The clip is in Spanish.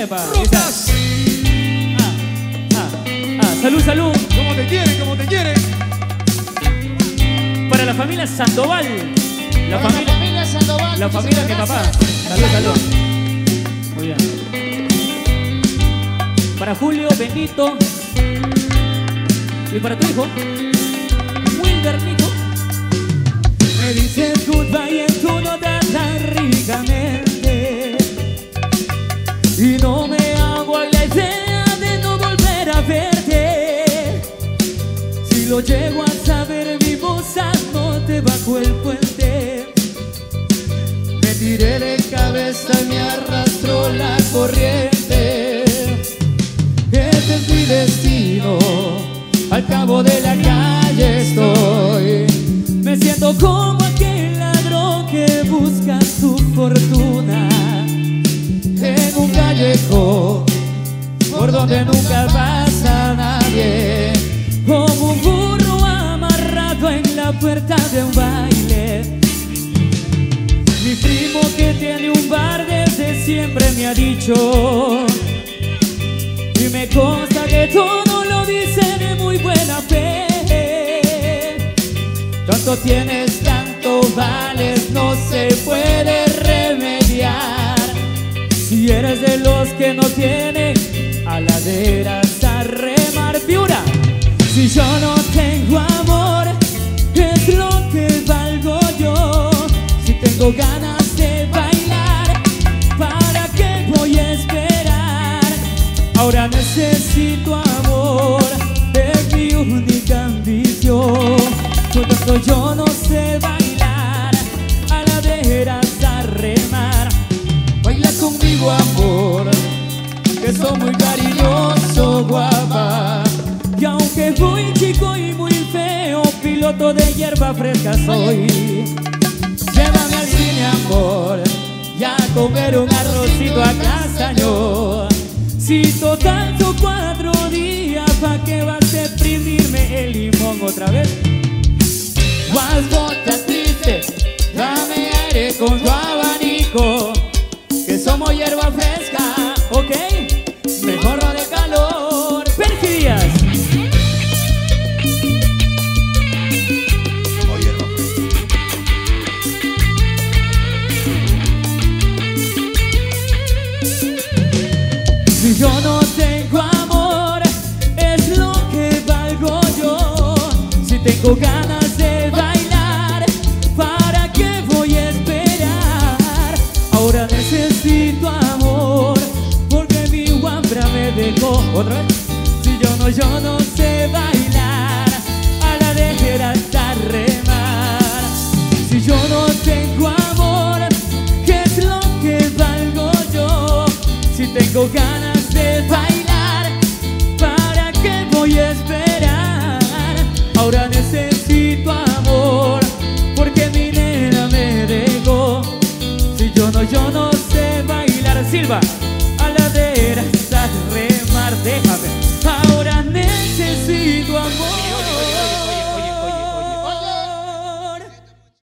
Epa. Ah, ah, ah. Salud, salud. Como te quiere, como te quiere. Para la familia Sandoval. La Para familia, la familia Sandoval. la familia de mi papá. Salud, salud. Muy bien. Para Julio, Benito. Y para tu hijo, Wilder, hijo. Me dices goodbye Lo llego a saber, mi voz te bajo el puente. Me tiré de cabeza y me arrastró la corriente. Este es mi destino. Al cabo de la calle estoy. Me siento como aquel ladrón que busca su fortuna en un callejón por donde nunca pasa de un baile. Mi primo que tiene un bar desde siempre me ha dicho y me consta que todo lo dice de muy buena fe. Tanto tienes, tanto vales, no se puede remediar. Si eres de los que no tienen aladeras a remar piura. Si yo no tengo ganas de bailar, ¿para qué voy a esperar? Ahora necesito amor, es mi única ambición. Tanto yo no sé bailar, aladeras a remar. Baila conmigo amor, que soy muy cariñoso, guapa. Y aunque muy chico y muy feo, piloto de hierba fresca soy. Comer un arrocito a castaño. Si total son cuatro días, ¿pa' qué vas a exprimirme el limón otra vez? Más botas triste, dame aire con yo no tengo amor, es lo que valgo yo. Si tengo ganas de bailar, ¿para qué voy a esperar? Ahora necesito amor, porque mi guambra me dejó. ¿Otra vez? Si yo no, yo no sé bailar, a la dejera hasta remar. Si yo no tengo amor, ¿qué es lo que valgo yo? Si tengo ganas a esperar? Ahora necesito amor, porque mi nena me dejó. Si yo no, yo no sé bailar, Silva,